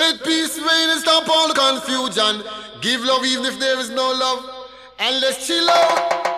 let peace reign and stop all confusion. Give love even if there is no love. And let's chill out.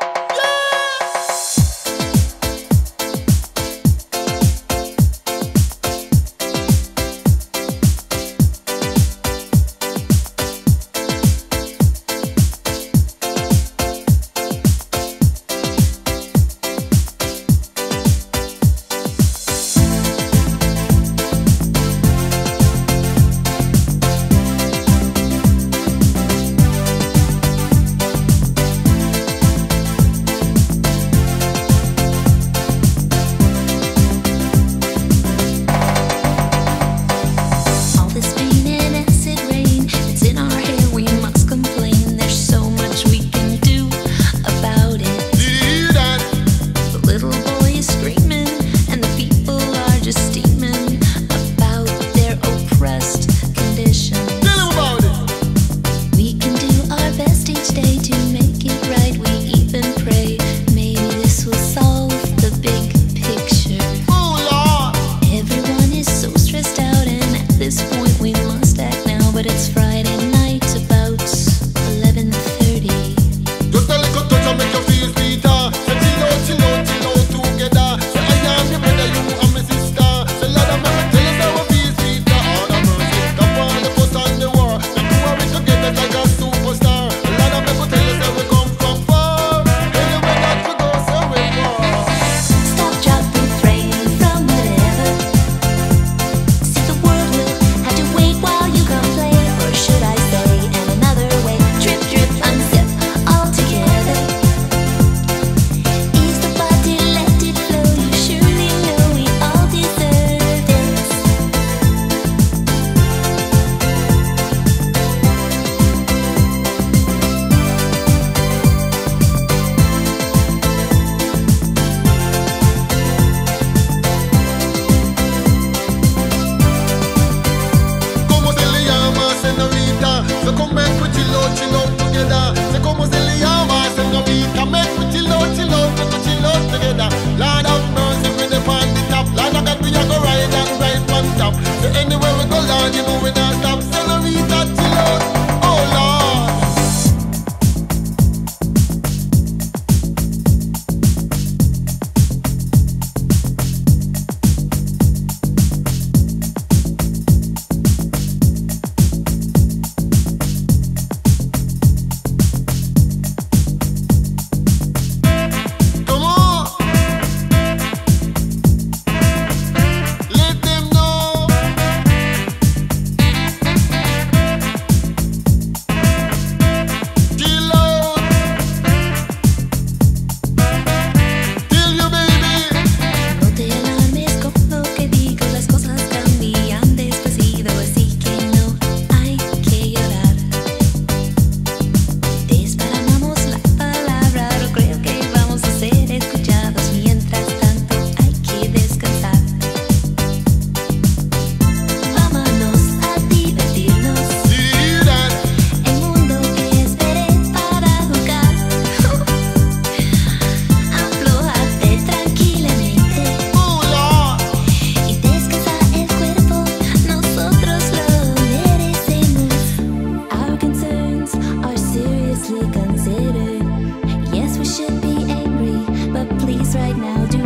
right now. Do